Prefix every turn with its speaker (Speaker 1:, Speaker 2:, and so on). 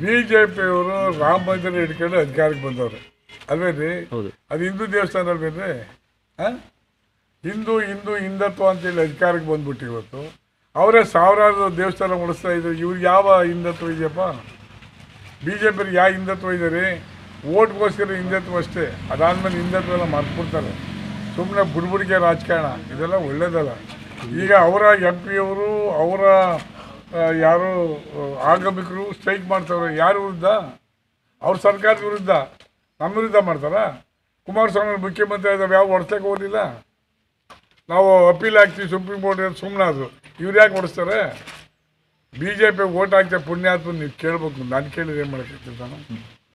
Speaker 1: B J ಪಿಯವರು ರಾಮ ಮಂದಿರ ಹಿಡ್ಕೊಂಡು ಅಧಿಕಾರಕ್ಕೆ ಬಂದವ್ರು. ಅಲ್ವೇನ್ರಿ
Speaker 2: ಹೌದು.
Speaker 1: ಅದು ಹಿಂದೂ ದೇವಸ್ಥಾನ ಅಲ್ವೇನ್ರಿ ಹಾಂ? ಹಿಂದೂ ಹಿಂದೂ ಹಿಂದತ್ವ ಅಂತೇಳಿ ಅಧಿಕಾರಕ್ಕೆ ಬಂದ್ಬಿಟ್ಟು ಇವತ್ತು. ಅವರೇ ಸಾವಿರಾರು ದೇವಸ್ಥಾನ ಉಳಿಸ್ತಾ ಇದ್ರು. ಇವ್ರು ಯಾವ ಹಿಂದತ್ವ ಇದೆಯಪ್ಪ? ಬಿ ಜೆ ಪಿಗೆ ಯಾವ ಹಿಂದತ್ವ ಇದೆ ರೀ ಓಟ್ಗೋಸ್ಕರ ಹಿಂದತ್ವ ಅಷ್ಟೇ. ಅದಾದ್ಮೇಲೆ ಹಿಂದತ್ವ ಎಲ್ಲ ಮರ್ತ್ಬಿಡ್ತಾರೆ. ಸುಮ್ಮನೆ ಬುಡ್ಬುಡಿಕೆ ರಾಜಕಾರಣ. ಇದೆಲ್ಲ ಒಳ್ಳೇದಲ್ಲ. ಈಗ ಅವರ ಎಂ ಪಿಯವರು ಅವರ ಯಾರು ಆಗಮಿಕರು ಸ್ಟ್ರೈಕ್ ಮಾಡ್ತಾವ್ರೆ ಯಾರ ವಿರುದ್ಧ? ಅವ್ರ ಸರ್ಕಾರದ ವಿರುದ್ಧ. ನಮ್ಮ ವಿರುದ್ಧ ಮಾಡ್ತಾರಾ? ಕುಮಾರಸ್ವಾಮಿ ಮುಖ್ಯಮಂತ್ರಿ ಆದಾಗ ಯಾವ ಹೊಡ್ಸಕ್ಕೆ ಹೋಗಲಿಲ್ಲ? ನಾವು ಅಪೀಲ್ ಹಾಕ್ತೀವಿ ಸುಪ್ರೀಂ ಕೋರ್ಟ್ ಅದು ಇವ್ರು ಯಾಕೆ ಹೊಡಿಸ್ತಾರೆ ಬಿ ಜೆ ಪಿ ಓಟ್ ಹಾಕ್ತಾರೆ ಪುಣ್ಯಾತ್ಮ ನೀವು ಕೇಳ್ಬೇಕು, ನಾನು ಕೇಳಿದ್ರೆ ಏನು ಮಾಡೋಕ್ಕೆ ನಾನು